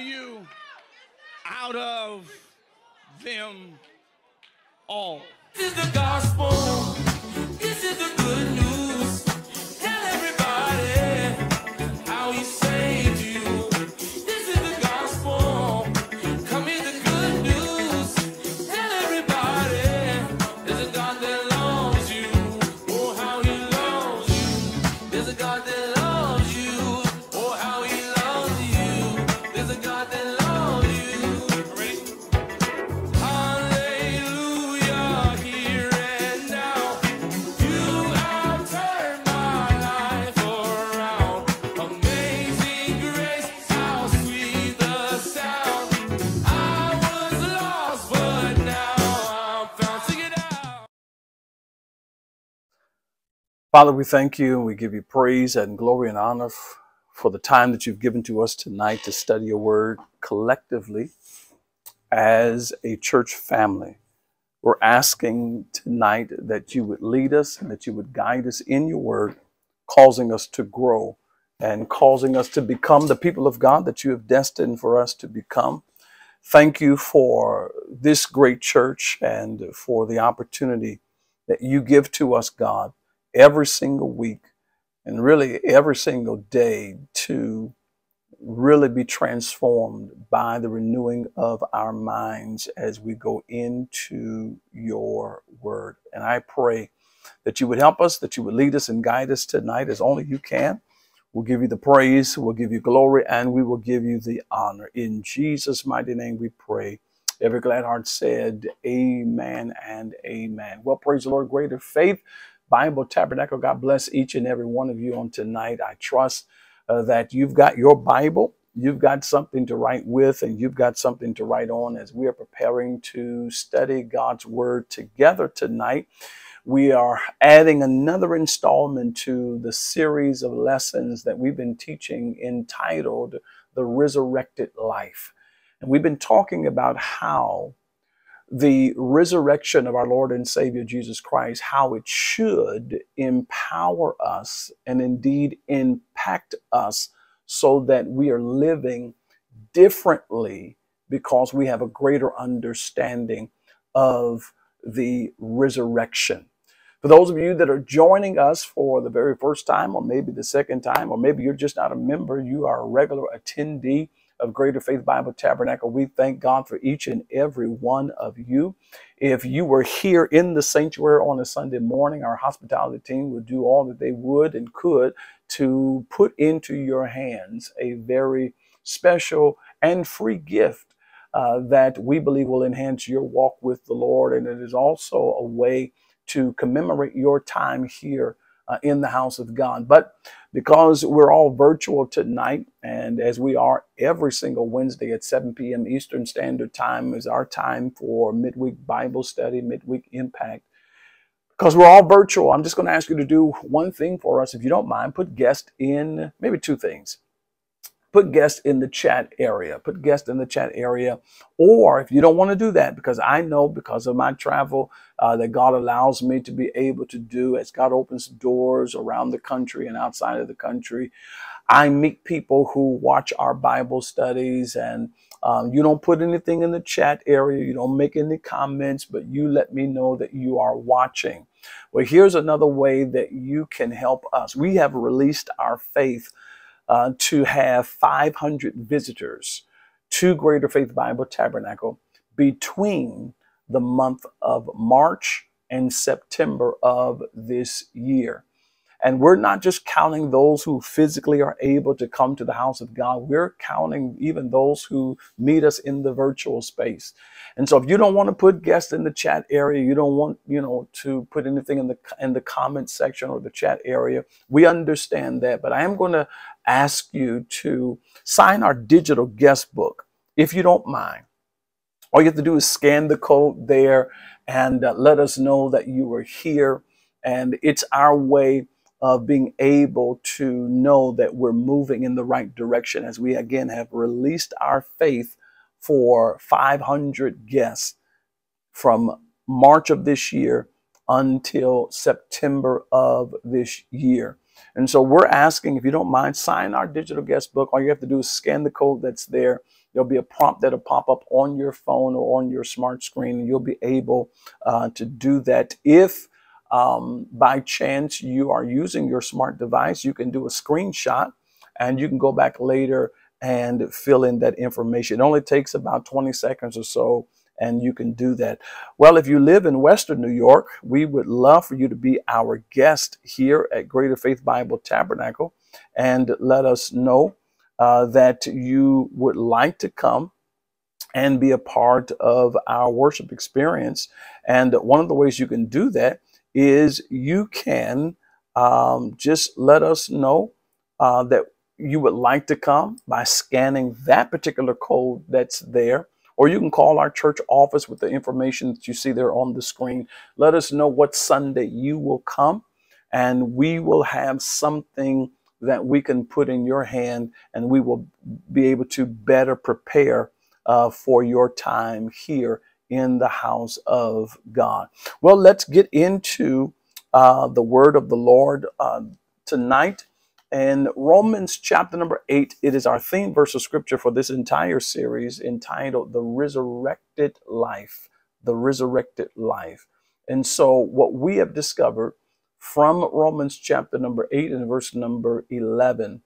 you Father, we thank you and we give you praise and glory and honor for the time that you've given to us tonight to study your word collectively as a church family. We're asking tonight that you would lead us and that you would guide us in your word, causing us to grow and causing us to become the people of God that you have destined for us to become. Thank you for this great church and for the opportunity that you give to us, God, every single week and really every single day to really be transformed by the renewing of our minds as we go into your word. And I pray that you would help us, that you would lead us and guide us tonight as only you can. We'll give you the praise, we'll give you glory, and we will give you the honor. In Jesus' mighty name we pray. Every glad heart said, Amen and Amen. Well, praise the Lord, greater faith. Bible Tabernacle, God bless each and every one of you on tonight. I trust uh, that you've got your Bible, you've got something to write with, and you've got something to write on as we are preparing to study God's Word together tonight. We are adding another installment to the series of lessons that we've been teaching entitled The Resurrected Life. And we've been talking about how the resurrection of our Lord and Savior Jesus Christ, how it should empower us and indeed impact us so that we are living differently because we have a greater understanding of the resurrection. For those of you that are joining us for the very first time, or maybe the second time, or maybe you're just not a member, you are a regular attendee of Greater Faith Bible Tabernacle. We thank God for each and every one of you. If you were here in the sanctuary on a Sunday morning, our hospitality team would do all that they would and could to put into your hands a very special and free gift uh, that we believe will enhance your walk with the Lord. And it is also a way to commemorate your time here uh, in the house of God. But because we're all virtual tonight, and as we are every single Wednesday at 7 p.m. Eastern Standard Time, is our time for midweek Bible study, midweek impact. Because we're all virtual, I'm just going to ask you to do one thing for us, if you don't mind. Put guest in, maybe two things. Put guest in the chat area. Put guest in the chat area. Or if you don't want to do that, because I know because of my travel uh, that God allows me to be able to do as God opens doors around the country and outside of the country. I meet people who watch our Bible studies and um, you don't put anything in the chat area, you don't make any comments, but you let me know that you are watching. Well, here's another way that you can help us. We have released our faith uh, to have 500 visitors to Greater Faith Bible Tabernacle between the month of March and September of this year. And we're not just counting those who physically are able to come to the house of God. We're counting even those who meet us in the virtual space. And so if you don't want to put guests in the chat area, you don't want, you know, to put anything in the in the comment section or the chat area, we understand that. But I am going to ask you to sign our digital guest book if you don't mind. All you have to do is scan the code there and uh, let us know that you were here. And it's our way of being able to know that we're moving in the right direction as we again have released our faith for 500 guests from March of this year until September of this year. And so we're asking, if you don't mind, sign our digital guest book. All you have to do is scan the code that's there. There'll be a prompt that'll pop up on your phone or on your smart screen, and you'll be able uh, to do that. If um, by chance you are using your smart device, you can do a screenshot and you can go back later and fill in that information. It only takes about 20 seconds or so and you can do that. Well, if you live in Western New York, we would love for you to be our guest here at Greater Faith Bible Tabernacle and let us know uh, that you would like to come and be a part of our worship experience. And one of the ways you can do that is you can um, just let us know uh, that you would like to come by scanning that particular code that's there or you can call our church office with the information that you see there on the screen. Let us know what Sunday you will come, and we will have something that we can put in your hand, and we will be able to better prepare uh, for your time here in the house of God. Well, let's get into uh, the word of the Lord uh, tonight. In Romans chapter number eight, it is our theme verse of scripture for this entire series entitled The Resurrected Life. The Resurrected Life. And so, what we have discovered from Romans chapter number eight and verse number 11,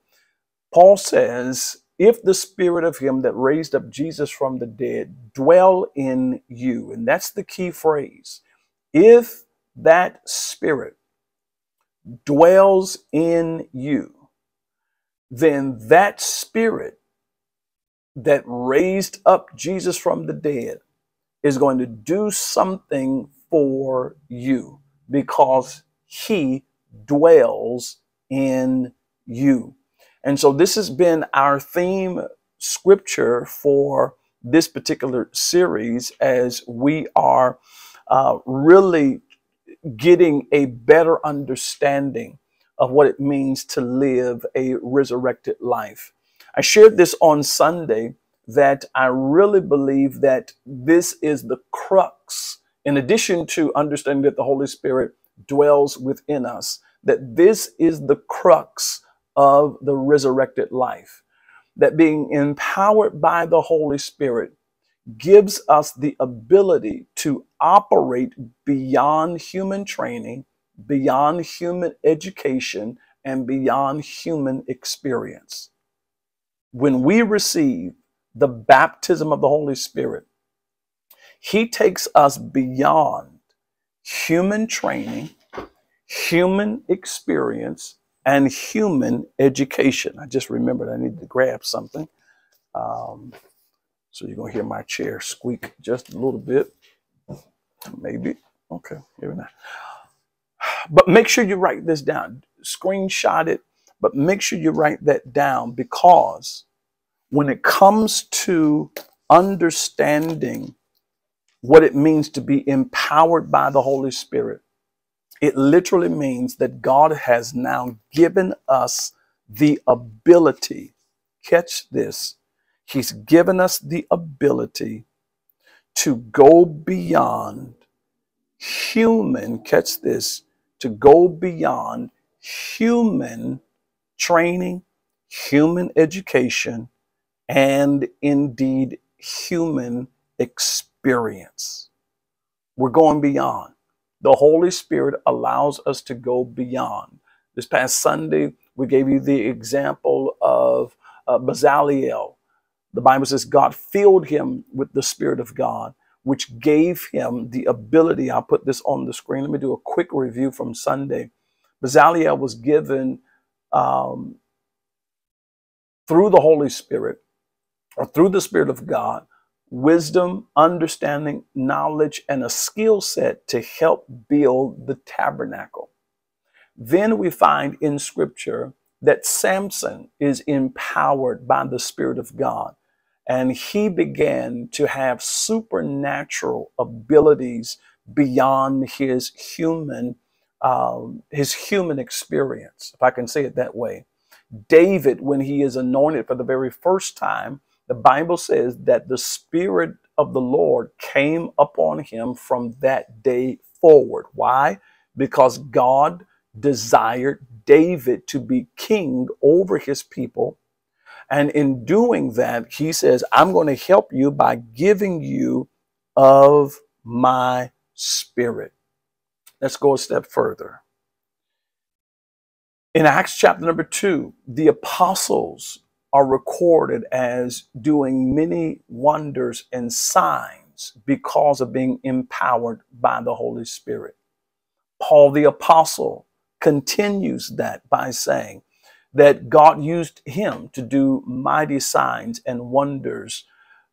Paul says, If the spirit of him that raised up Jesus from the dead dwell in you, and that's the key phrase, if that spirit dwells in you, then that spirit that raised up Jesus from the dead is going to do something for you because he dwells in you. And so this has been our theme scripture for this particular series as we are uh, really getting a better understanding of what it means to live a resurrected life. I shared this on Sunday that I really believe that this is the crux, in addition to understanding that the Holy Spirit dwells within us, that this is the crux of the resurrected life. That being empowered by the Holy Spirit gives us the ability to operate beyond human training beyond human education and beyond human experience. When we receive the baptism of the Holy Spirit, He takes us beyond human training, human experience, and human education. I just remembered I needed to grab something. Um, so you're going to hear my chair squeak just a little bit. Maybe. Okay, we go. But make sure you write this down. Screenshot it, but make sure you write that down because when it comes to understanding what it means to be empowered by the Holy Spirit, it literally means that God has now given us the ability. Catch this. He's given us the ability to go beyond human, catch this, to go beyond human training, human education, and indeed human experience. We're going beyond. The Holy Spirit allows us to go beyond. This past Sunday, we gave you the example of uh, Bezaleel. The Bible says God filled him with the Spirit of God which gave him the ability. I'll put this on the screen. Let me do a quick review from Sunday. Bezaleel was given um, through the Holy Spirit or through the Spirit of God wisdom, understanding, knowledge, and a skill set to help build the tabernacle. Then we find in Scripture that Samson is empowered by the Spirit of God and he began to have supernatural abilities beyond his human um, his human experience if i can say it that way david when he is anointed for the very first time the bible says that the spirit of the lord came upon him from that day forward why because god desired David to be king over his people. And in doing that, he says, I'm going to help you by giving you of my spirit. Let's go a step further. In Acts chapter number two, the apostles are recorded as doing many wonders and signs because of being empowered by the Holy Spirit. Paul the apostle continues that by saying that God used him to do mighty signs and wonders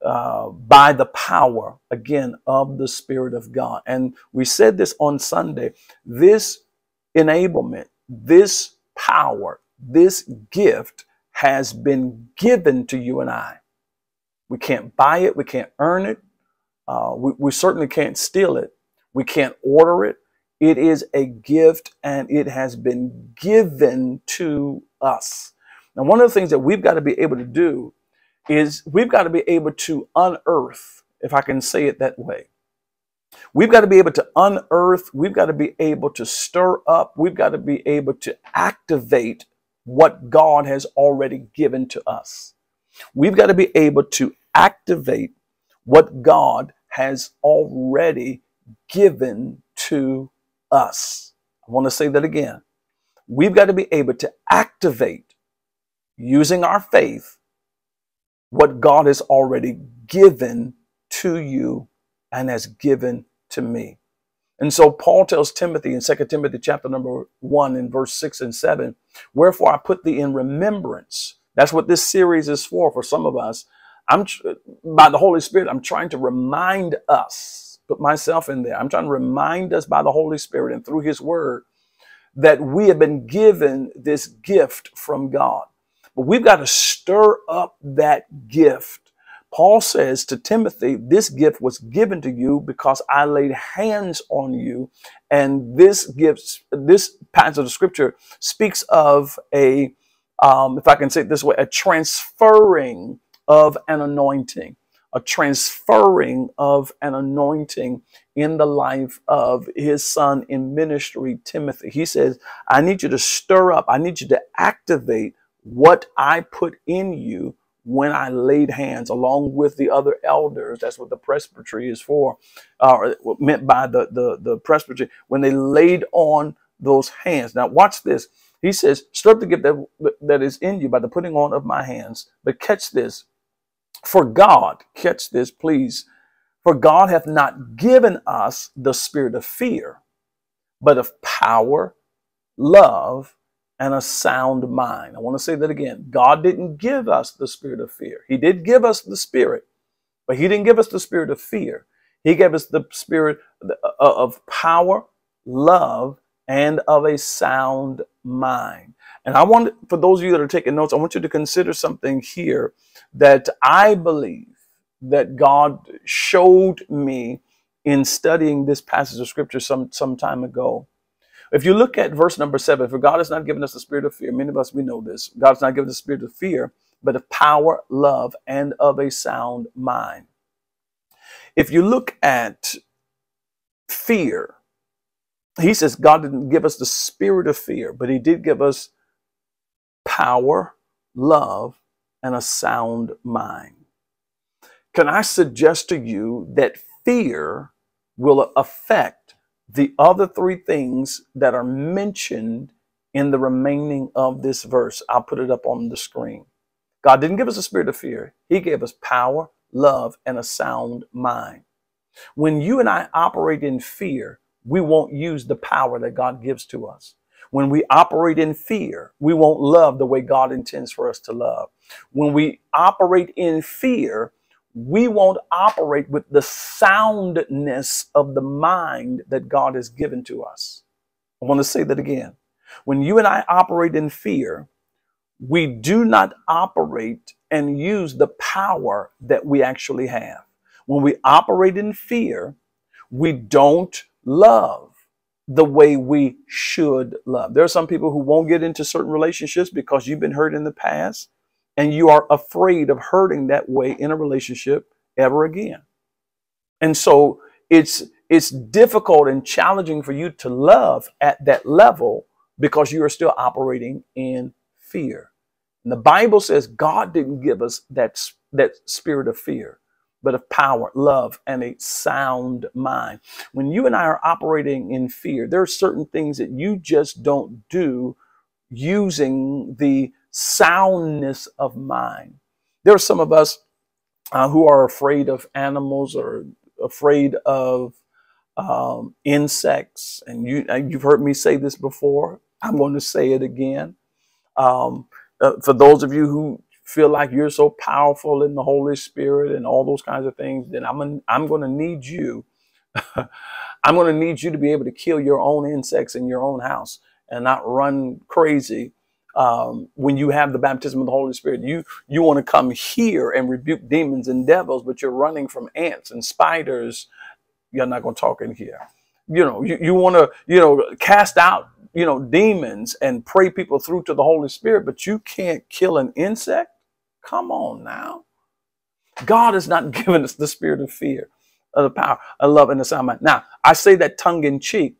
uh, by the power, again, of the Spirit of God. And we said this on Sunday this enablement, this power, this gift has been given to you and I. We can't buy it, we can't earn it, uh, we, we certainly can't steal it, we can't order it. It is a gift and it has been given to us. Now, one of the things that we've got to be able to do is we've got to be able to unearth, if I can say it that way. We've got to be able to unearth, we've got to be able to stir up, we've got to be able to activate what God has already given to us. We've got to be able to activate what God has already given to us. I want to say that again. We've got to be able to activate using our faith what God has already given to you and has given to me. And so Paul tells Timothy in 2 Timothy chapter number 1 in verse 6 and 7, wherefore I put thee in remembrance. That's what this series is for for some of us. I'm by the Holy Spirit, I'm trying to remind us, put myself in there. I'm trying to remind us by the Holy Spirit and through his word that we have been given this gift from God. But we've got to stir up that gift Paul says to Timothy, This gift was given to you because I laid hands on you. And this gives this passage of scripture speaks of a, um, if I can say it this way, a transferring of an anointing, a transferring of an anointing in the life of his son in ministry, Timothy. He says, I need you to stir up, I need you to activate what I put in you when I laid hands along with the other elders. That's what the presbytery is for, uh, or meant by the, the, the presbytery, when they laid on those hands. Now, watch this. He says, Stir up the gift that, that is in you by the putting on of my hands. But catch this. For God, catch this, please. For God hath not given us the spirit of fear, but of power, love, and a sound mind. I want to say that again. God didn't give us the spirit of fear. He did give us the spirit, but He didn't give us the spirit of fear. He gave us the spirit uh, of power, love, and of a sound mind. And I want, for those of you that are taking notes, I want you to consider something here that I believe that God showed me in studying this passage of scripture some, some time ago. If you look at verse number seven, for God has not given us the spirit of fear, many of us, we know this. God has not given us the spirit of fear, but of power, love, and of a sound mind. If you look at fear, he says God didn't give us the spirit of fear, but he did give us power, love, and a sound mind. Can I suggest to you that fear will affect the other three things that are mentioned in the remaining of this verse. I'll put it up on the screen. God didn't give us a spirit of fear, He gave us power, love, and a sound mind. When you and I operate in fear, we won't use the power that God gives to us. When we operate in fear, we won't love the way God intends for us to love. When we operate in fear, we won't operate with the soundness of the mind that God has given to us. I want to say that again. When you and I operate in fear, we do not operate and use the power that we actually have. When we operate in fear, we don't love the way we should love. There are some people who won't get into certain relationships because you've been hurt in the past and you are afraid of hurting that way in a relationship ever again. And so it's it's difficult and challenging for you to love at that level because you are still operating in fear. And the Bible says God didn't give us that, that spirit of fear, but of power, love, and a sound mind. When you and I are operating in fear, there are certain things that you just don't do using the soundness of mind. There are some of us uh, who are afraid of animals or afraid of um, insects, and you uh, you've heard me say this before. I'm going to say it again. Um, uh, for those of you who feel like you're so powerful in the Holy Spirit and all those kinds of things, then I'm I'm going to need you. I'm going to need you to be able to kill your own insects in your own house and not run crazy um, when you have the baptism of the Holy Spirit. You you want to come here and rebuke demons and devils, but you're running from ants and spiders. You're not going to talk in here. You know, you, you want to you know cast out you know demons and pray people through to the Holy Spirit, but you can't kill an insect. Come on now. God has not given us the spirit of fear, of the power, of love, and the sound mind. Now, I say that tongue in cheek,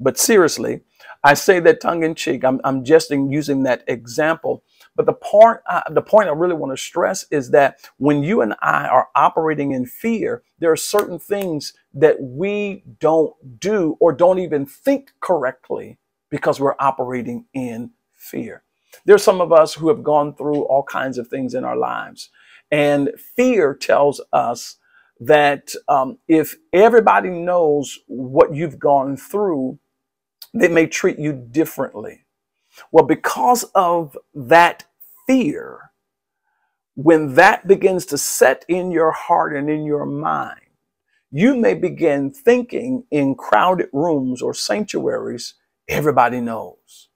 but seriously, I say that tongue in cheek. I'm, I'm jesting using that example. But the part, uh, the point I really want to stress is that when you and I are operating in fear, there are certain things that we don't do or don't even think correctly because we're operating in fear. There's some of us who have gone through all kinds of things in our lives, and fear tells us that um, if everybody knows what you've gone through, they may treat you differently. Well, because of that fear, when that begins to set in your heart and in your mind, you may begin thinking in crowded rooms or sanctuaries, everybody knows.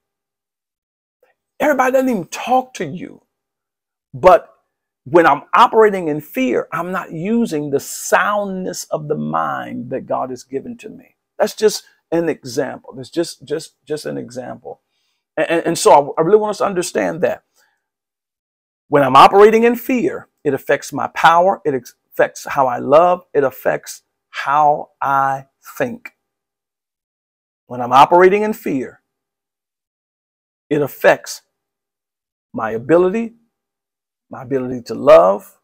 Everybody doesn't even talk to you. But when I'm operating in fear, I'm not using the soundness of the mind that God has given to me. That's just an example. That's just just just an example. And, and, and so I, I really want us to understand that when I'm operating in fear, it affects my power, it affects how I love, it affects how I think. When I'm operating in fear, it affects my ability, my ability to love,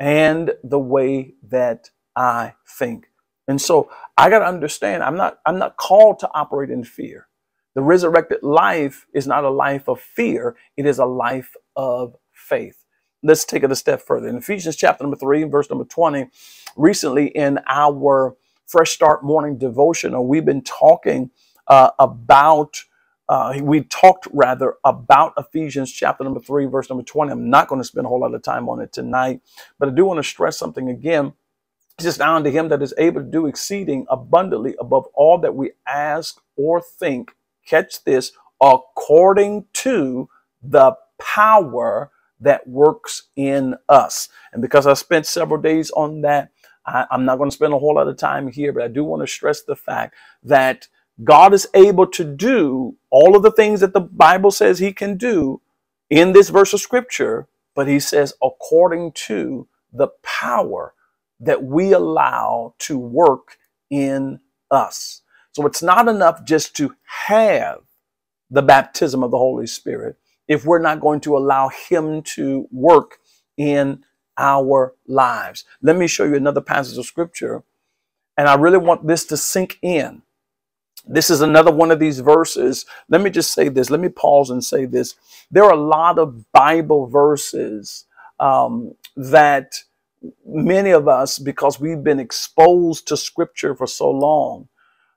and the way that I think. And so I got to understand I'm not I'm not called to operate in fear. The resurrected life is not a life of fear, it is a life of faith. Let's take it a step further. In Ephesians chapter number 3, verse number 20, recently in our Fresh Start morning devotional, we've been talking uh, about uh, we talked rather about Ephesians chapter number 3, verse number 20. I'm not going to spend a whole lot of time on it tonight, but I do want to stress something again just now unto him that is able to do exceeding abundantly above all that we ask or think. Catch this, according to the power that works in us. And because I spent several days on that, I, I'm not going to spend a whole lot of time here, but I do want to stress the fact that God is able to do all of the things that the Bible says he can do in this verse of scripture, but he says, according to the power that we allow to work in us. So it's not enough just to have the baptism of the Holy Spirit if we're not going to allow Him to work in our lives. Let me show you another passage of scripture, and I really want this to sink in. This is another one of these verses. Let me just say this. Let me pause and say this. There are a lot of Bible verses um, that many of us, because we've been exposed to scripture for so long,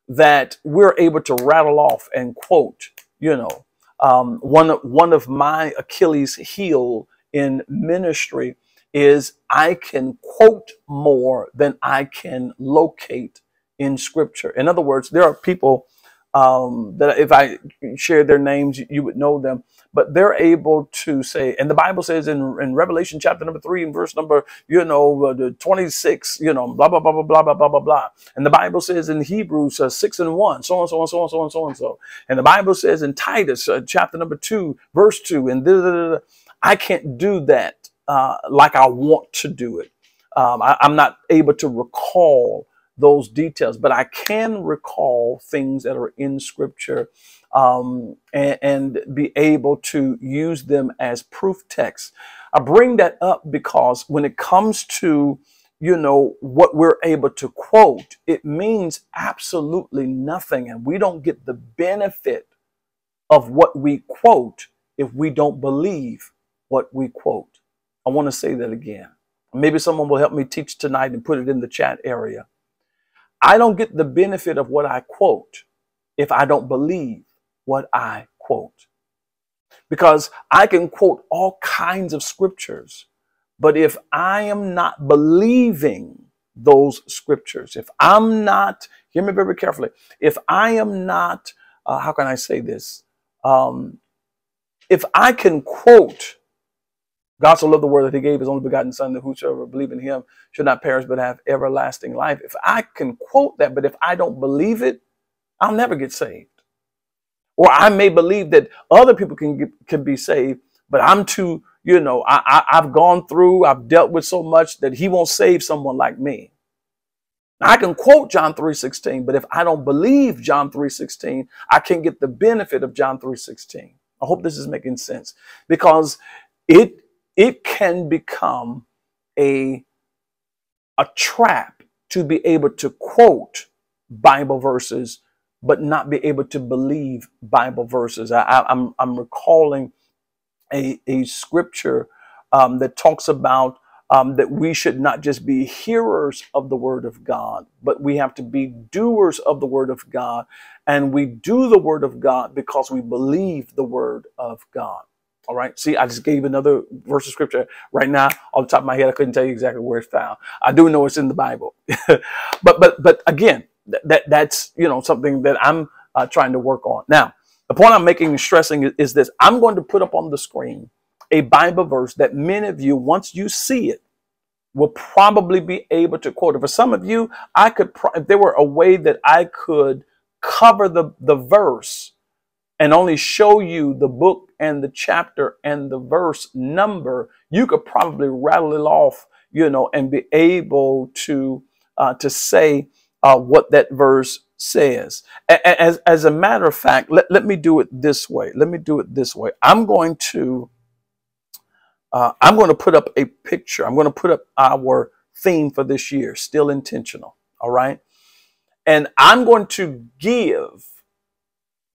that we're able to rattle off and quote, you know, um, one, of- one of my Achilles heel in ministry is I can quote more than I can locate in scripture. In other words, there are people um, that if I shared their names, you would know them, but they're able to say, and the Bible says in, in Revelation chapter number three and verse number, you know, uh, the 26, you know, blah, blah, blah, blah, blah, blah, blah, blah, blah. And the Bible says in Hebrews uh, six and one, so on, so on, so on, so on, so on, so. And the Bible says in Titus uh, chapter number two, verse two, and da, da, da, da. I can't do that uh, like I want to do it. Um, I, I'm not able to recall those details, but I can recall things that are in Scripture um, and, and be able to use them as proof texts. I bring that up because when it comes to you know what we're able to quote, it means absolutely nothing, and we don't get the benefit of what we quote if we don't believe what we quote. I want to say that again. Maybe someone will help me teach tonight and put it in the chat area. I don't get the benefit of what I quote if I don't believe what I quote. Because I can quote all kinds of scriptures, but if I am not believing those scriptures, if I'm not, hear me very carefully, if I am not, uh, how can I say this? Um, if I can quote God so loved the world that he gave his only begotten son that whosoever believe in him should not perish but have everlasting life. If I can quote that, but if I don't believe it, I'll never get saved. Or I may believe that other people can get, can be saved, but I'm too, you know, I, I, I've gone through, I've dealt with so much that he won't save someone like me. I can quote John 3:16, but if I don't believe John 3:16, I can't get the benefit of John 3:16. I hope this is making sense because it it can become a, a trap to be able to quote Bible verses, but not be able to believe Bible verses. I, am I'm, I'm recalling a, a scripture um, that talks about um, that we should not just be hearers of the word of God, but we have to be doers of the word of God. And we do the word of God because we believe the word of God. All right. See, I just gave another verse of scripture right now on the top of my head. I couldn't tell you exactly where it's found. I do know it's in the Bible, but but but again, that that's you know something that I'm uh, trying to work on. Now, the point I'm making and stressing is, is this: I'm going to put up on the screen a Bible verse that many of you, once you see it, will probably be able to quote. For some of you, I could, if there were a way that I could cover the the verse and only show you the book and the chapter and the verse number, you could probably rattle it off, you know, and be able to uh, to say uh, what that verse says. As, as a matter of fact, let, let me do it this way. Let me do it this way. I'm going to uh, I'm going to put up a picture. I'm going to put up our theme for this year, still intentional. All right. And I'm going to give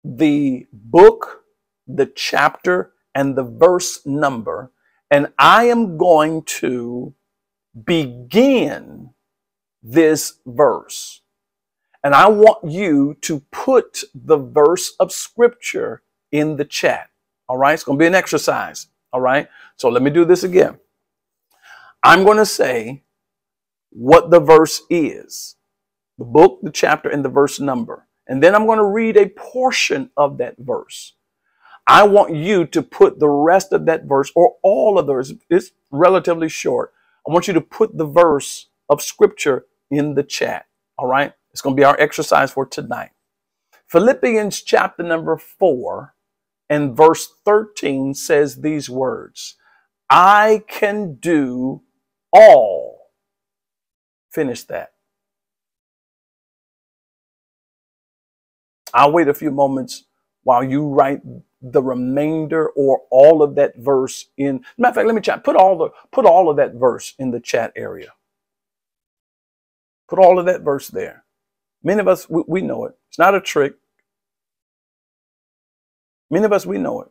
the book, the chapter, and the verse number, and I am going to begin this verse. And I want you to put the verse of scripture in the chat. All right, it's going to be an exercise. All right, so let me do this again. I'm going to say what the verse is the book, the chapter, and the verse number. And then I'm going to read a portion of that verse. I want you to put the rest of that verse or all of the verse. It's relatively short. I want you to put the verse of scripture in the chat. All right. It's going to be our exercise for tonight. Philippians chapter number four and verse 13 says these words I can do all. Finish that. I'll wait a few moments while you write the remainder or all of that verse in. Matter of fact, let me chat. Put all the put all of that verse in the chat area. Put all of that verse there. Many of us we, we know it. It's not a trick. Many of us we know it.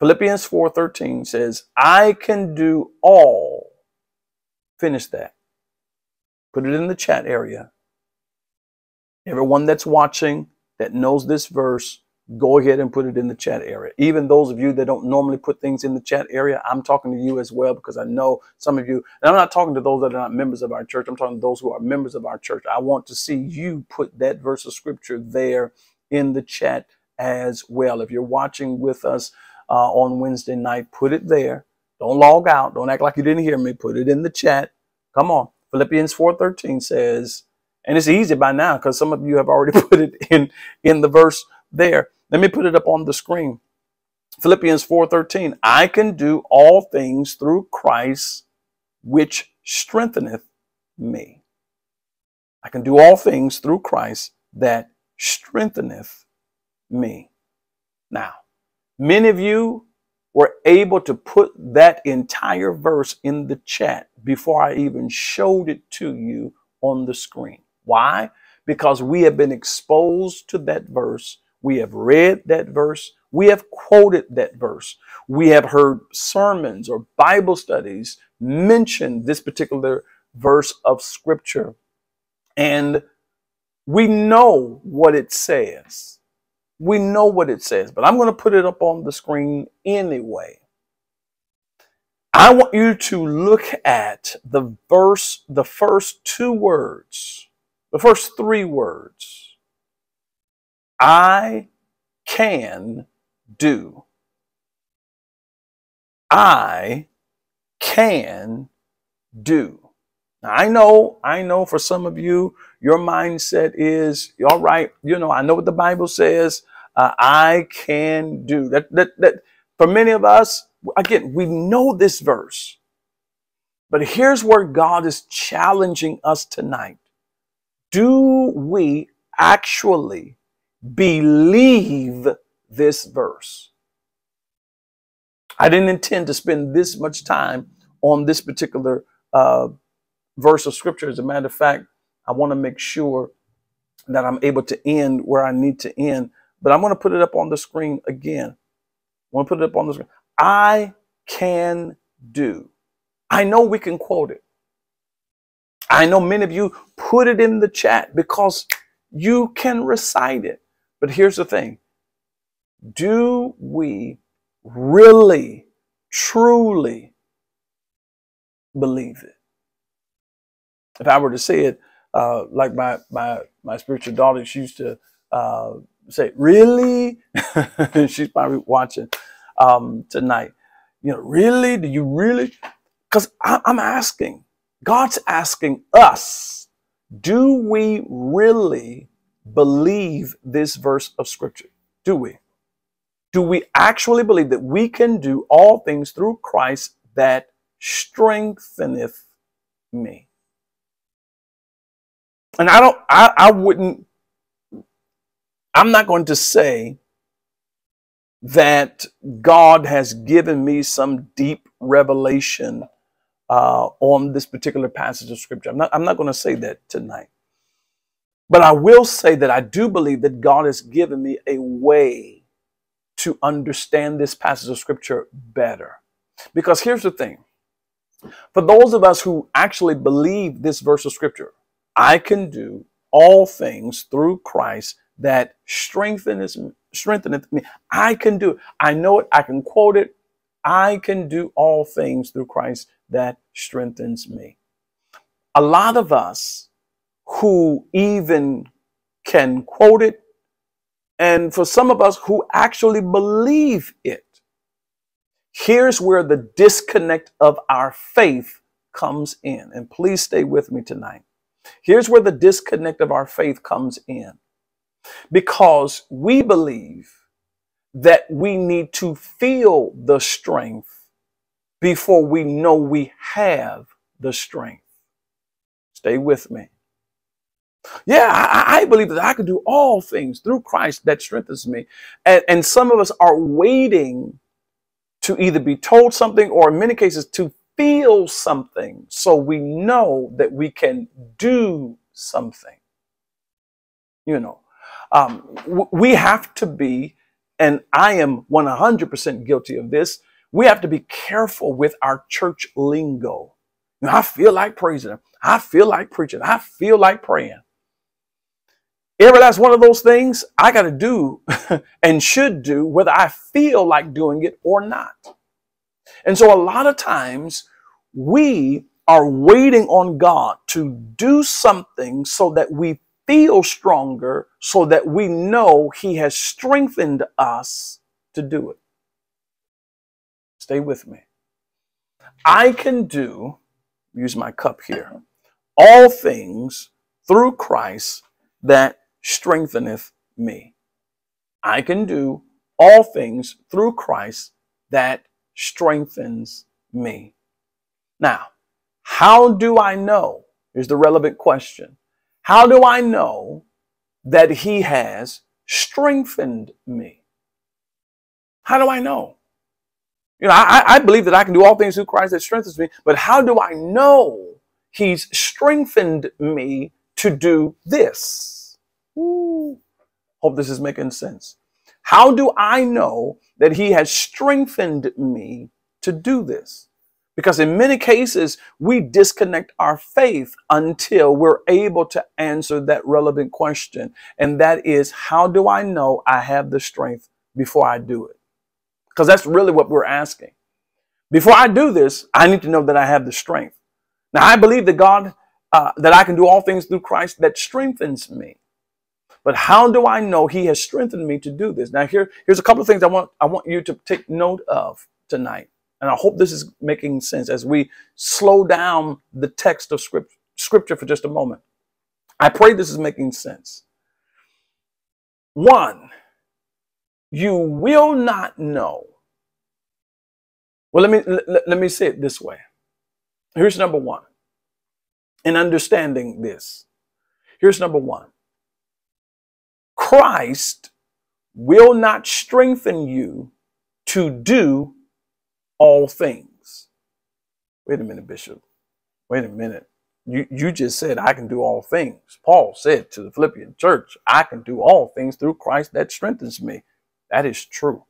Philippians 4:13 says, "I can do all." Finish that. Put it in the chat area. Everyone that's watching that knows this verse, go ahead and put it in the chat area. Even those of you that don't normally put things in the chat area, I'm talking to you as well because I know some of you, and I'm not talking to those that are not members of our church. I'm talking to those who are members of our church. I want to see you put that verse of scripture there in the chat as well. If you're watching with us uh, on Wednesday night, put it there. Don't log out. Don't act like you didn't hear me. Put it in the chat. Come on. Philippians 4.13 says, and it's easy by now because some of you have already put it in, in the verse there. Let me put it up on the screen. Philippians 4:13. I can do all things through Christ which strengtheneth me. I can do all things through Christ that strengtheneth me. Now, many of you were able to put that entire verse in the chat before I even showed it to you on the screen. Why? Because we have been exposed to that verse. We have read that verse. We have quoted that verse. We have heard sermons or Bible studies mention this particular verse of scripture. And we know what it says. We know what it says, but I'm going to put it up on the screen anyway. I want you to look at the verse, the first two words, the first three words. I can do. I can do. Now, I know, I know for some of you, your mindset is, all right, you know, I know what the Bible says. Uh, I can do that. That that for many of us, again, we know this verse, but here's where God is challenging us tonight. Do we actually believe this verse? I didn't intend to spend this much time on this particular uh, verse of scripture. As a matter of fact, I want to make sure that I'm able to end where I need to end but I'm going to put it up on the screen again. I want to put it up on the screen. I can do. I know we can quote it. I know many of you put it in the chat because you can recite it. But here's the thing do we really, truly believe it? If I were to say it uh, like my, my, my spiritual daughter, she used to uh, say, really? She's probably watching um, tonight. You know, really? Do you really? Because I'm asking, God's asking us, do we really believe this verse of scripture? Do we? Do we actually believe that we can do all things through Christ that strengtheneth me? And I don't, I, I wouldn't I'm not going to say that God has given me some deep revelation uh, on this particular passage of scripture. I'm not, I'm not going to say that tonight. But I will say that I do believe that God has given me a way to understand this passage of scripture better. Because here's the thing for those of us who actually believe this verse of scripture, I can do all things through Christ that strengthens strengtheneth me. I can do it. I know it. I can quote it. I can do all things through Christ that strengthens me. A lot of us who even can quote it, and for some of us who actually believe it, here's where the disconnect of our faith comes in. And please stay with me tonight. Here's where the disconnect of our faith comes in because we believe that we need to feel the strength before we know we have the strength. Stay with me. Yeah, I, I, believe that I can do all things through Christ that strengthens me. And, and some of us are waiting to either be told something or in many cases to feel something so we know that we can do something. You know, um, we have to be, and I am 100% guilty of this, we have to be careful with our church lingo. You know, I feel like praising I feel like preaching. I feel like praying. Every last one of those things I got to do and should do whether I feel like doing it or not. And so a lot of times we are waiting on God to do something so that we feel stronger so that we know He has strengthened us to do it. Stay with me. I can do, use my cup here, all things through Christ that strengtheneth me. I can do all things through Christ that strengthens me. Now, how do I know? Is the relevant question. How do I know that he has strengthened me. How do I know? You know, I, I believe that I can do all things through Christ that strengthens me, but how do I know He's strengthened me to do this? Hope this is making sense. How do I know that He has strengthened me to do this? Because in many cases, we disconnect our faith until we're able to answer that relevant question. And that is, how do I know I have the strength before I do it? Because that's really what we're asking. Before I do this, I need to know that I have the strength. Now, I believe that God, uh, that I can do all things through Christ that strengthens me. But how do I know He has strengthened me to do this? Now, here, here's a couple of things I want, I want you to take note of tonight. And I hope this is making sense as we slow down the text of script, scripture for just a moment. I pray this is making sense. One, you will not know. Well, let me let, let me say it this way. Here's number one. In understanding this, here's number one. Christ will not strengthen you to do all things. Wait a minute, Bishop. Wait a minute. You, you just said, I can do all things. Paul said to the Philippian church, I can do all things through Christ that strengthens me. That is true.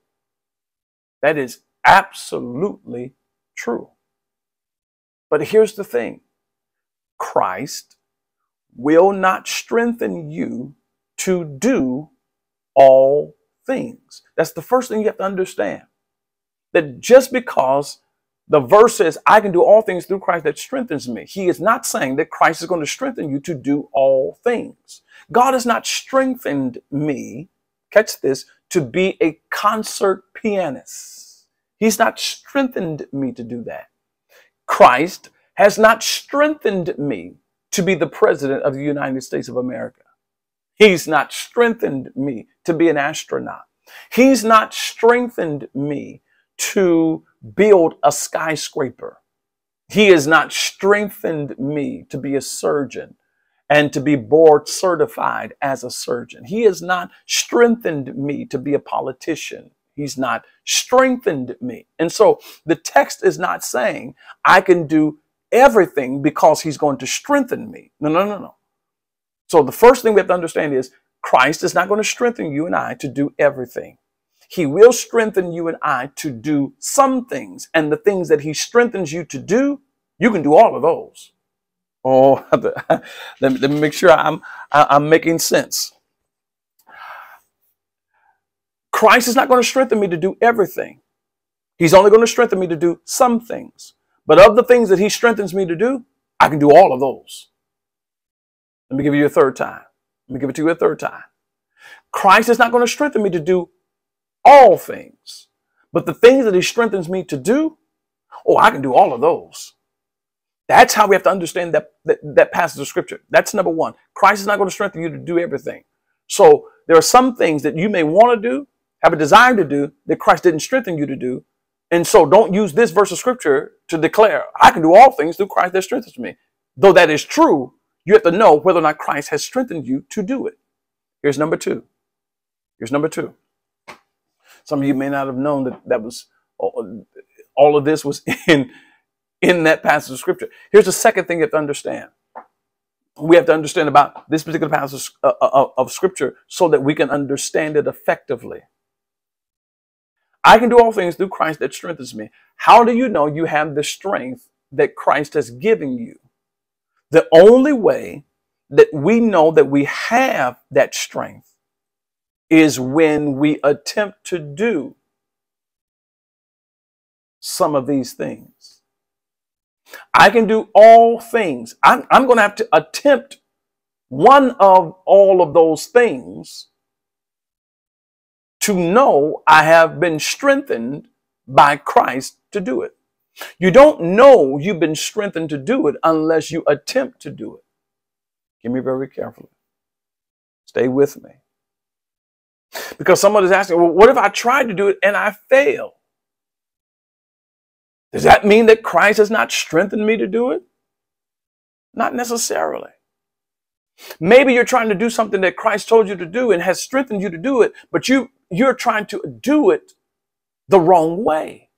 That is absolutely true. But here's the thing Christ will not strengthen you to do all things. That's the first thing you have to understand that just because the verse says, I can do all things through Christ that strengthens me, he is not saying that Christ is going to strengthen you to do all things. God has not strengthened me, catch this, to be a concert pianist. He's not strengthened me to do that. Christ has not strengthened me to be the president of the United States of America. He's not strengthened me to be an astronaut. He's not strengthened me to build a skyscraper. He has not strengthened me to be a surgeon and to be board certified as a surgeon. He has not strengthened me to be a politician. He's not strengthened me. And so the text is not saying I can do everything because he's going to strengthen me. No, no, no, no. So the first thing we have to understand is Christ is not going to strengthen you and I to do everything. He will strengthen you and I to do some things. And the things that He strengthens you to do, you can do all of those. Oh, let me, let me make sure I'm, I'm making sense. Christ is not going to strengthen me to do everything. He's only going to strengthen me to do some things. But of the things that He strengthens me to do, I can do all of those. Let me give you a third time. Let me give it to you a third time. Christ is not going to strengthen me to do all things. But the things that he strengthens me to do, oh, I can do all of those. That's how we have to understand that, that, that passage of scripture. That's number one. Christ is not going to strengthen you to do everything. So there are some things that you may want to do, have a desire to do, that Christ didn't strengthen you to do. And so don't use this verse of scripture to declare, I can do all things through Christ that strengthens me. Though that is true, you have to know whether or not Christ has strengthened you to do it. Here's number two. Here's number two. Some of you may not have known that that was all of this was in in that passage of scripture. Here's the second thing you have to understand. We have to understand about this particular passage of, uh, uh, of scripture so that we can understand it effectively. I can do all things through Christ that strengthens me. How do you know you have the strength that Christ has given you? The only way that we know that we have that strength is when we attempt to do some of these things. I can do all things. I'm, I'm going to have to attempt one of all of those things to know I have been strengthened by Christ to do it. You don't know you've been strengthened to do it unless you attempt to do it. Hear me very carefully. Stay with me. Because someone is asking, well, what if I tried to do it and I fail? Does that mean that Christ has not strengthened me to do it? Not necessarily. Maybe you're trying to do something that Christ told you to do and has strengthened you to do it, but you you're trying to do it the wrong way.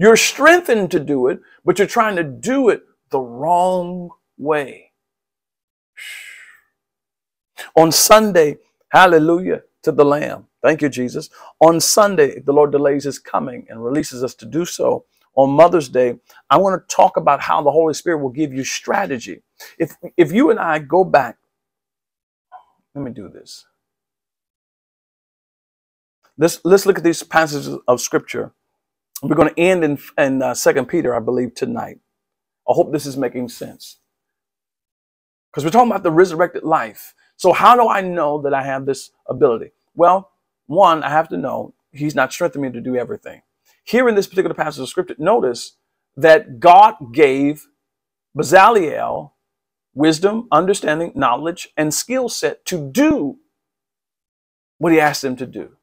You're strengthened to do it, but you're trying to do it the wrong way. On Sunday, hallelujah to the Lamb. Thank you, Jesus. On Sunday, if the Lord delays his coming and releases us to do so, on Mother's Day, I want to talk about how the Holy Spirit will give you strategy. If if you and I go back, let me do this. Let's let's look at these passages of Scripture. We're going to end in in uh, Second Peter, I believe, tonight. I hope this is making sense because we're talking about the resurrected life. So how do I know that I have this ability? Well, one, I have to know He's not strengthening me to do everything. Here in this particular passage of scripture, notice that God gave Bezaleel wisdom, understanding, knowledge, and skill set to do what he asked him to do.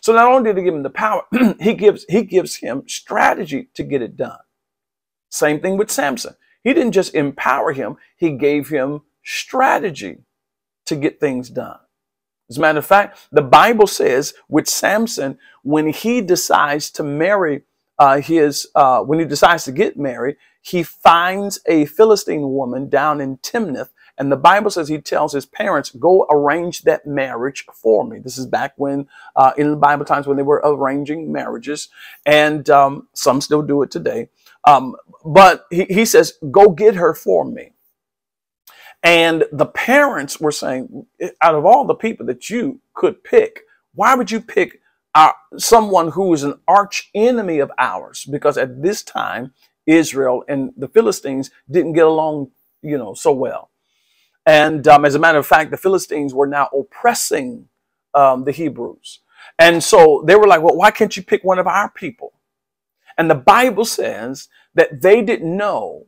So not only did he give him the power, he gives he gives him strategy to get it done. Same thing with Samson. He didn't just empower him, he gave him strategy to get things done. As a matter of fact, the Bible says with Samson, when he decides to marry uh, his, uh, when he decides to get married, he finds a Philistine woman down in Timnath. And the Bible says he tells his parents, go arrange that marriage for me. This is back when, uh, in the Bible times when they were arranging marriages. And um, some still do it today. Um, but he, he says, go get her for me. And the parents were saying, out of all the people that you could pick, why would you pick our, uh, someone who is an arch enemy of ours? Because at this time, Israel and the Philistines didn't get along, you know, so well. And um, as a matter of fact, the Philistines were now oppressing um, the Hebrews. And so they were like, well, why can't you pick one of our people? And the Bible says that they didn't know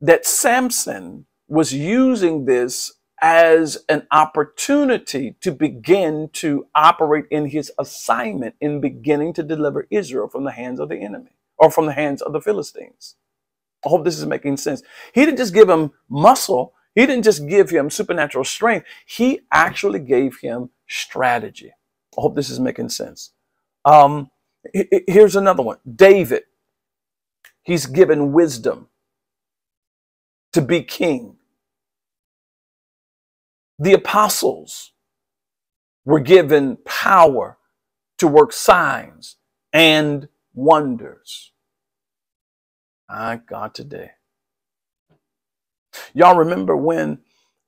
that Samson was using this as an opportunity to begin to operate in his assignment in beginning to deliver Israel from the hands of the enemy or from the hands of the Philistines. I hope this is making sense. He didn't just give him muscle, he didn't just give him supernatural strength, he actually gave him strategy. I hope this is making sense. Um, here's another one David. He's given wisdom to be king. The apostles were given power to work signs and wonders. My God, today. Y'all remember when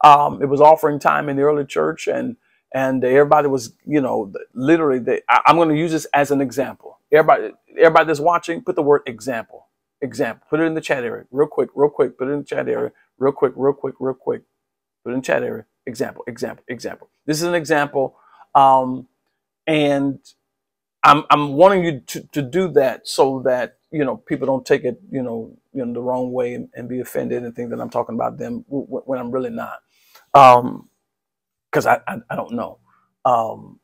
um, it was offering time in the early church and and everybody was, you know, literally, they, I, I'm going to use this as an example. Everybody, everybody that's watching, put the word example. Example. Put it in the chat area, real quick, real quick. Put it in the chat area, real quick, real quick, real quick. Put it in the chat area. Example, example, example. This is an example. Um, and I'm, I'm wanting you to, to do that so that, you know, people don't take it, you know, you know, the wrong way and, and be offended and think that I'm talking about them when I'm really not. Um, cause I, I, I don't know. Um,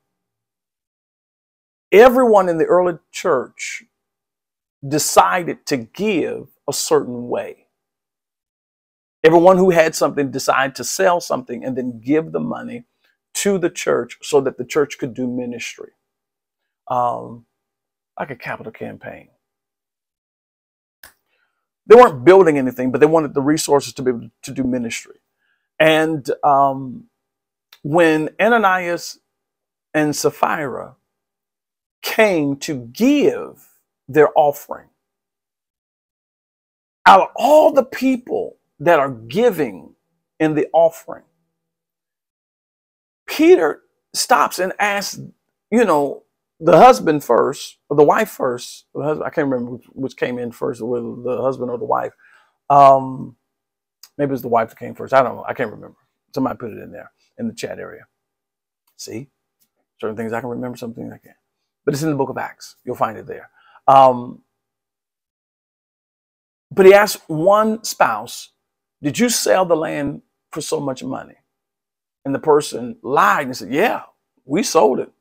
everyone in the early church decided to give a certain way. Everyone who had something decided to sell something and then give the money to the church so that the church could do ministry. Um, like a capital campaign. They weren't building anything, but they wanted the resources to be able to do ministry. And um, when Ananias and Sapphira came to give their offering, out of all the people that are giving in the offering. Peter stops and asks, you know, the husband first, or the wife first. The husband, I can't remember which came in first, whether the husband or the wife. Um, maybe it was the wife that came first. I don't know. I can't remember. Somebody put it in there in the chat area. See, certain things I can remember, some things I can't. But it's in the book of Acts. You'll find it there. Um, but he asked one spouse did you sell the land for so much money? And the person lied and said, Yeah, we sold it,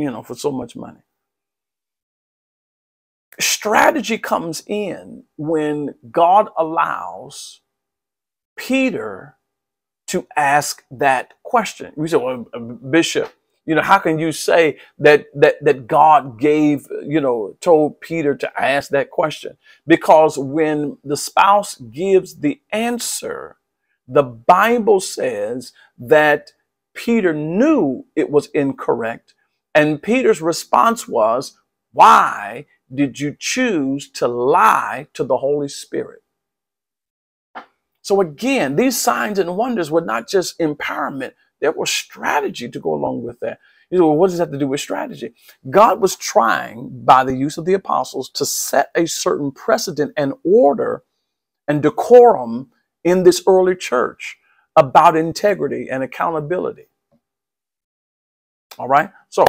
you know, for so much money. Strategy comes in when God allows Peter to ask that question. We say, well, uh, Bishop, you know, how can you say that that that God gave, you know, told Peter to ask that question? Because when the spouse gives the answer, the Bible says that Peter knew it was incorrect, and Peter's response was, "Why did you choose to lie to the Holy Spirit?" So again, these signs and wonders were not just empowerment, there was strategy to go along with that. You know, what does that have to do with strategy? God was trying, by the use of the apostles, to set a certain precedent and order and decorum in this early church about integrity and accountability. All right? So,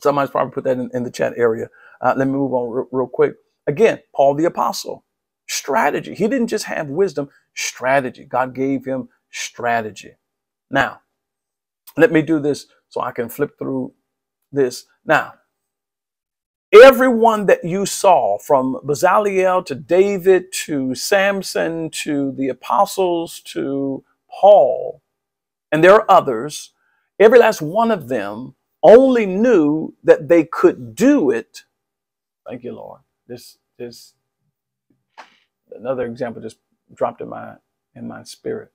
somebody's probably put that in, in the chat area. Uh, let me move on real, real quick. Again, Paul the apostle, strategy. He didn't just have wisdom, strategy. God gave him strategy. Now, let me do this so I can flip through this. Now, everyone that you saw from Bezaleel to David to Samson to the apostles to Paul, and there are others, every last one of them only knew that they could do it. Thank you, Lord. This, this, another example just dropped in my in my spirit.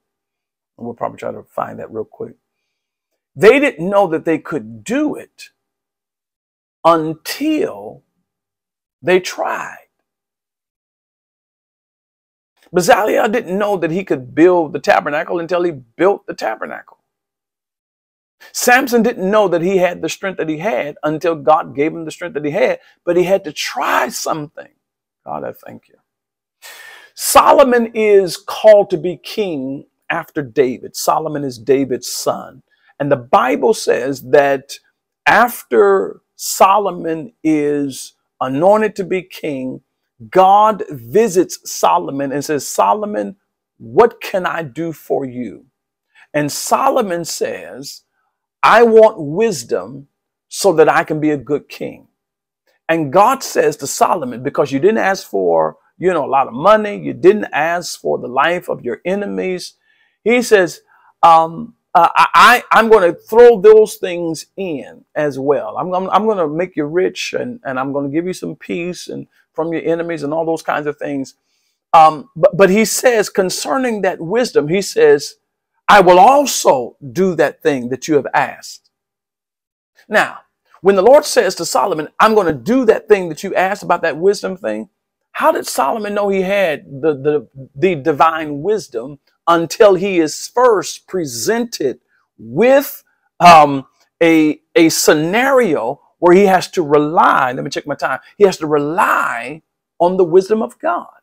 And we'll probably try to find that real quick. They didn't know that they could do it until they tried. Bezalel didn't know that he could build the tabernacle until he built the tabernacle. Samson didn't know that he had the strength that he had until God gave him the strength that he had, but he had to try something. God, I thank you. Solomon is called to be king after David. Solomon is David's son. And the Bible says that after Solomon is anointed to be king, God visits Solomon and says, Solomon, what can I do for you? And Solomon says, I want wisdom so that I can be a good king. And God says to Solomon, because you didn't ask for, you know, a lot of money, you didn't ask for the life of your enemies. He says, um, uh, I, I'm going to throw those things in as well. I'm, I'm, I'm going to make you rich and, and I'm going to give you some peace and from your enemies and all those kinds of things. Um, but, but he says concerning that wisdom, he says, I will also do that thing that you have asked. Now, when the Lord says to Solomon, I'm going to do that thing that you asked about that wisdom thing, how did Solomon know he had the, the, the divine wisdom until he is first presented with um, a, a scenario where he has to rely, let me check my time, he has to rely on the wisdom of God.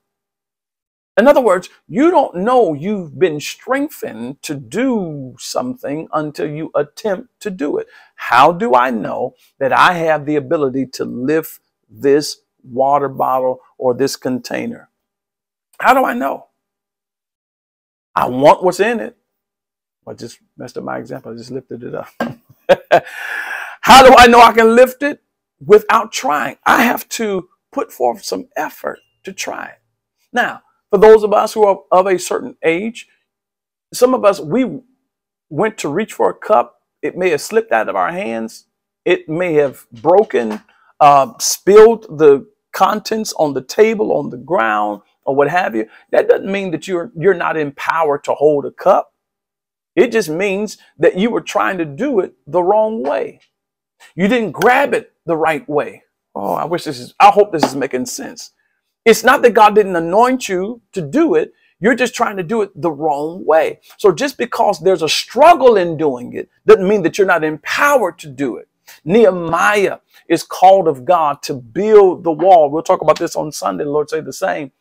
In other words, you don't know you've been strengthened to do something until you attempt to do it. How do I know that I have the ability to lift this water bottle or this container? How do I know? I want what's in it. I just messed up my example. I just lifted it up. How do I know I can lift it? Without trying. I have to put forth some effort to try it. Now, for those of us who are of a certain age, some of us, we went to reach for a cup. It may have slipped out of our hands. It may have broken, uh, spilled the contents on the table, on the ground, or what have you, that doesn't mean that you're you're not empowered to hold a cup. It just means that you were trying to do it the wrong way. You didn't grab it the right way. Oh, I wish this is I hope this is making sense. It's not that God didn't anoint you to do it. You're just trying to do it the wrong way. So just because there's a struggle in doing it doesn't mean that you're not empowered to do it. Nehemiah is called of God to build the wall. We'll talk about this on Sunday. The Lord say the same.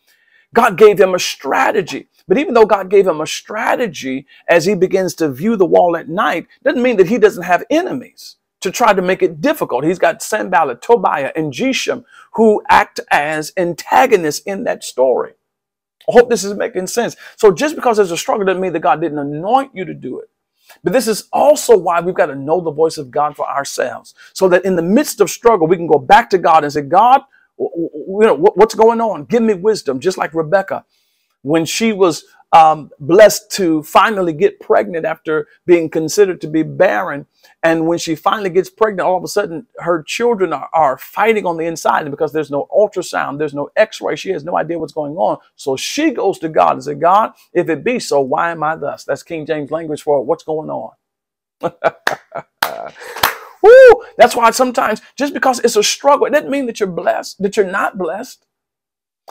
God gave him a strategy. But even though God gave him a strategy as he begins to view the wall at night, doesn't mean that he doesn't have enemies to try to make it difficult. He's got Sanballat, Tobiah, and Geshem who act as antagonists in that story. I hope this is making sense. So just because there's a struggle doesn't mean that God didn't anoint you to do it. But this is also why we've got to know the voice of God for ourselves. So that in the midst of struggle, we can go back to God and say, God, you know, what's going on? Give me wisdom, just like Rebecca. When she was um, blessed to finally get pregnant after being considered to be barren. And when she finally gets pregnant, all of a sudden her children are, are fighting on the inside. Because there's no ultrasound, there's no x ray, she has no idea what's going on. So she goes to God and says, God, if it be so, why am I thus? That's King James language for what's going on. Woo! That's why sometimes just because it's a struggle, it doesn't mean that you're blessed, that you're not blessed.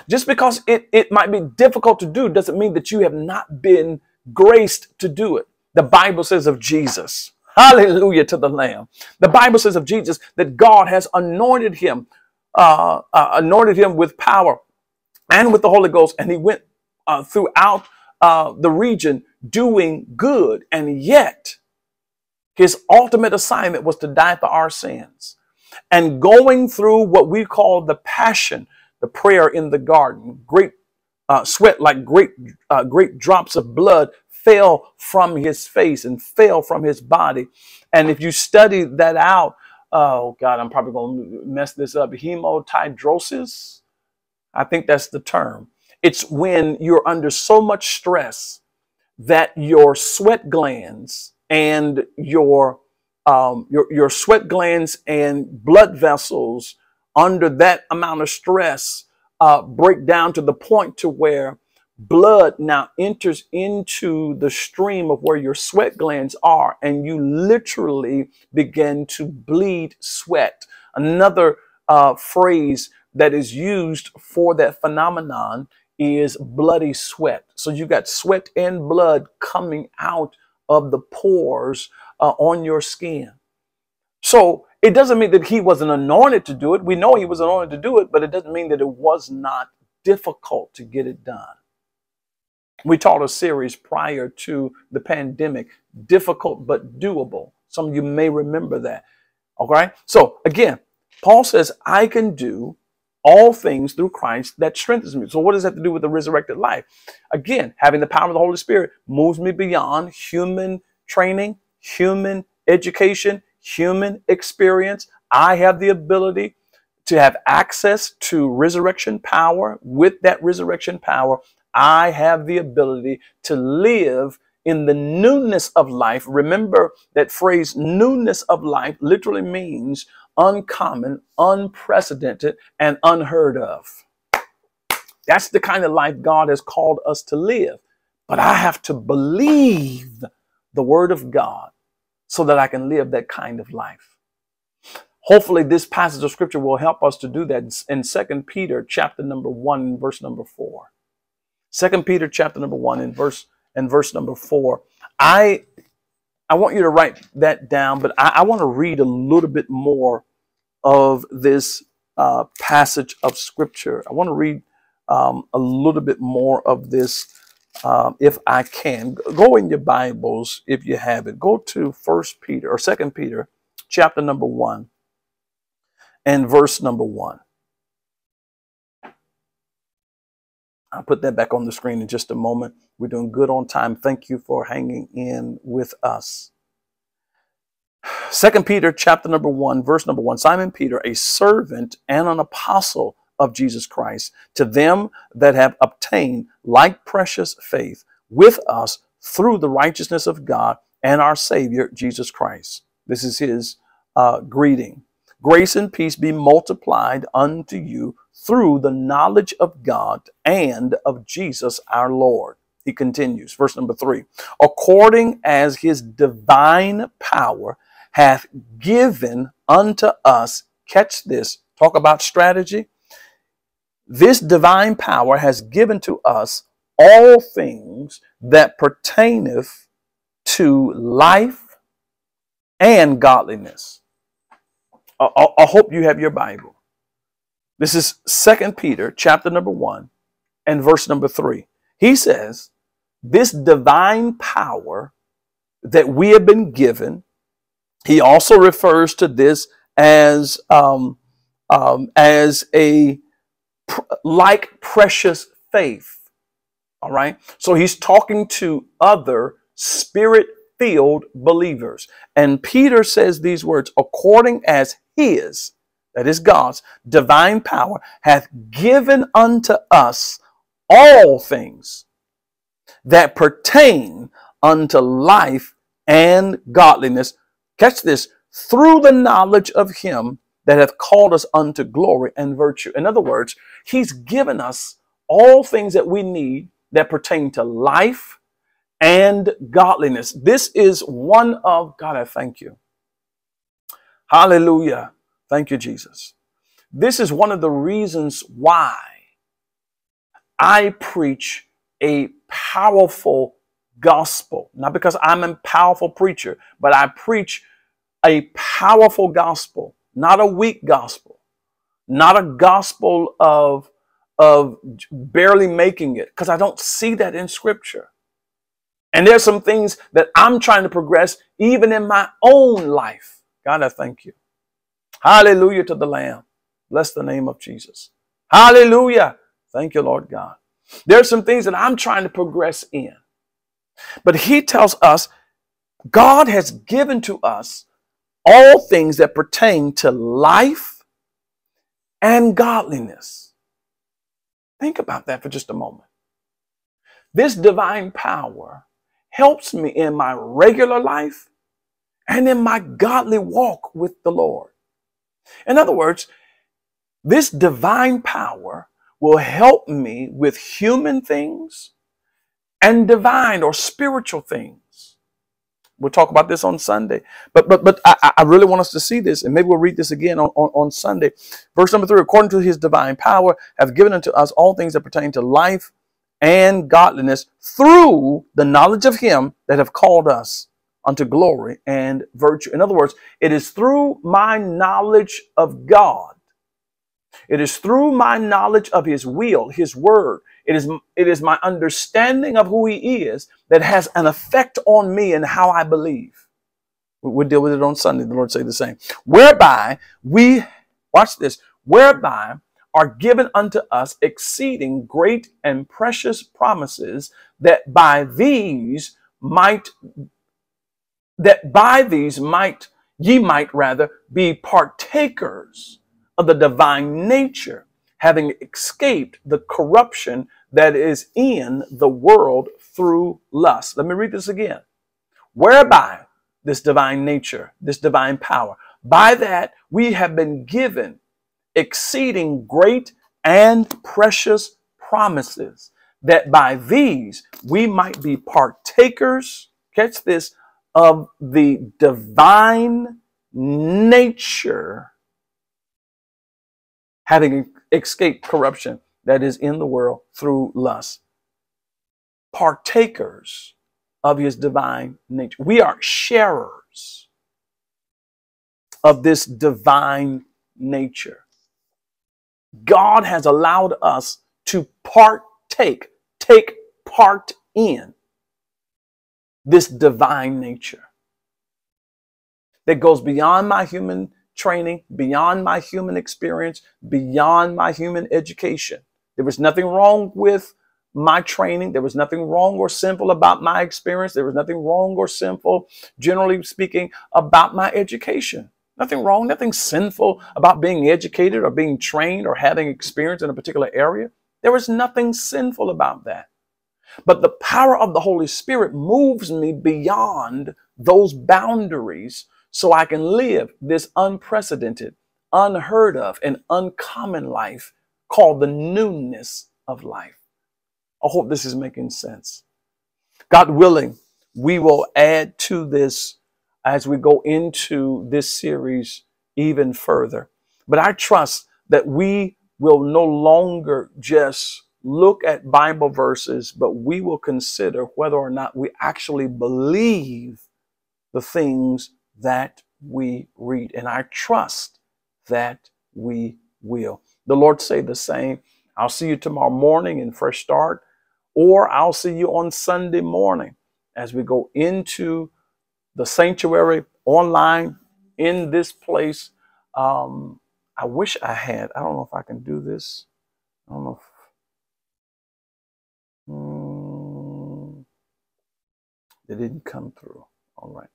Just because it, it might be difficult to do doesn't mean that you have not been graced to do it. The Bible says of Jesus, hallelujah to the Lamb. The Bible says of Jesus that God has anointed him, uh, uh, anointed him with power and with the Holy Ghost, and he went uh, throughout uh, the region doing good, and yet his ultimate assignment was to die for our sins. And going through what we call the passion, the prayer in the garden, great uh, sweat like great, uh, great drops of blood fell from his face and fell from his body. And if you study that out, oh God, I'm probably going to mess this up. Hematidrosis, I think that's the term. It's when you're under so much stress that your sweat glands and your um, your your sweat glands and blood vessels under that amount of stress uh, break down to the point to where blood now enters into the stream of where your sweat glands are and you literally begin to bleed sweat another uh, phrase that is used for that phenomenon is bloody sweat so you got sweat and blood coming out of the pores uh, on your skin. So it doesn't mean that he wasn't anointed to do it. We know he was anointed to do it, but it doesn't mean that it was not difficult to get it done. We taught a series prior to the pandemic, difficult but doable. Some of you may remember that. Okay. So again, Paul says, I can do all things through Christ that strengthens me. So, what does that have to do with the resurrected life? Again, having the power of the Holy Spirit moves me beyond human training, human education, human experience. I have the ability to have access to resurrection power. With that resurrection power, I have the ability to live in the newness of life. Remember that phrase, newness of life, literally means uncommon, unprecedented, and unheard of. That's the kind of life God has called us to live. But I have to believe the word of God so that I can live that kind of life. Hopefully this passage of scripture will help us to do that in Second Peter chapter number 1 verse number 4. 2 Peter chapter number 1 and verse and verse number 4. I I want you to write that down, but I, I want to read a little bit more of this uh, passage of Scripture. I want to read um, a little bit more of this um, if I can. Go in your Bibles if you have it. Go to First Peter or Second Peter, chapter number one, and verse number one. I'll put that back on the screen in just a moment. We're doing good on time. Thank you for hanging in with us. Second Peter chapter number one, verse number one. Simon Peter, a servant and an apostle of Jesus Christ, to them that have obtained like precious faith with us through the righteousness of God and our Savior Jesus Christ. This is his uh, greeting. Grace and peace be multiplied unto you through the knowledge of God and of Jesus our Lord. He continues, verse number three, according as his divine power hath given unto us, catch this, talk about strategy. This divine power has given to us all things that pertaineth to life and godliness. I, I, hope you have your Bible. This is Second Peter chapter number 1 and verse number 3. He says, This divine power that we have been given, he also refers to this as, um, um, as a pr- like precious faith. All right. So he's talking to other spirit filled believers. And Peter says these words according as his that is God's, divine power, hath given unto us all things that pertain unto life and godliness. Catch this through the knowledge of him that hath called us unto glory and virtue. In other words, he's given us all things that we need that pertain to life and godliness. This is one of, God, I thank you. Hallelujah. Thank you, Jesus. This is one of the reasons why I preach a powerful gospel. Not because I'm a powerful preacher, but I preach a powerful gospel, not a weak gospel, not a gospel of, of barely making it, because I don't see that in scripture. And there's some things that I'm trying to progress even in my own life. God, I thank you. Hallelujah to the Lamb. Bless the name of Jesus. Hallelujah. Thank you, Lord God. There are some things that I'm trying to progress in. But he tells us God has given to us all things that pertain to life and godliness. Think about that for just a moment. This divine power helps me in my regular life and in my godly walk with the Lord. In other words, this divine power will help me with human things and divine or spiritual things. We'll talk about this on Sunday. But but but I, I really want us to see this, and maybe we'll read this again on, on, on Sunday. Verse number three, according to his divine power, have given unto us all things that pertain to life and godliness through the knowledge of him that have called us unto glory and virtue. In other words, it is through my knowledge of God. It is through my knowledge of his will, his word, it is, it is my understanding of who he is that has an effect on me and how I believe. We'll deal with it on Sunday. The Lord say the same. Whereby we, watch this, whereby are given unto us exceeding great and precious promises that by these might, that by these might, ye might rather be partakers of the divine nature, having escaped the corruption that is in the world through lust. Let me read this again. Whereby this divine nature, this divine power, by that we have been given exceeding great and precious promises, that by these we might be partakers, catch this, of the divine nature, having escaped corruption that is in the world through lust. Partakers of his divine nature. We are sharers of this divine nature. God has allowed us to partake, take part in this divine nature that goes beyond my human training, beyond my human experience, beyond my human education. There was nothing wrong with my training. There was nothing wrong or sinful about my experience. There was nothing wrong or sinful, generally speaking, about my education. Nothing wrong, nothing sinful about being educated or being trained or having experience in a particular area. There was nothing sinful about that. But the power of the Holy Spirit moves me beyond those boundaries so I can live this unprecedented, unheard of, and uncommon life called the newness of life. I hope this is making sense. God willing, we will add to this as we go into this series even further. But I trust that we will no longer just look at Bible verses, but we will consider whether or not we actually believe the things that we read. And I trust that we will. The Lord say the same. I'll see you tomorrow morning in Fresh Start, or I'll see you on Sunday morning as we go into the sanctuary online in this place. Um, I wish I had. I don't know if I can do this. I don't know. If, hmm, it didn't come through. All right.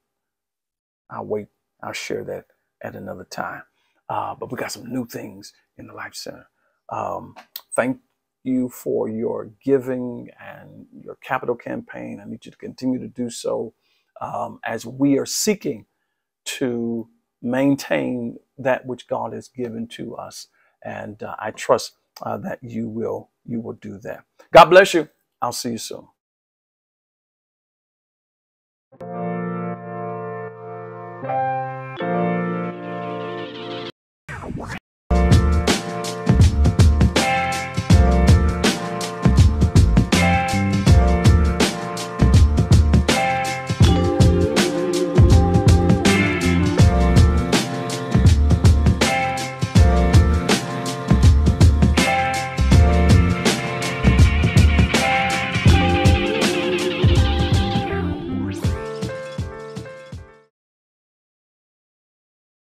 I'll wait. I'll share that at another time. Uh, but we got some new things in the Life Center. Um, thank you for your giving and your capital campaign. I need you to continue to do so um, as we are seeking to maintain that which God has given to us. And uh, I trust uh, that you will you will do that. God bless you. I'll see you soon.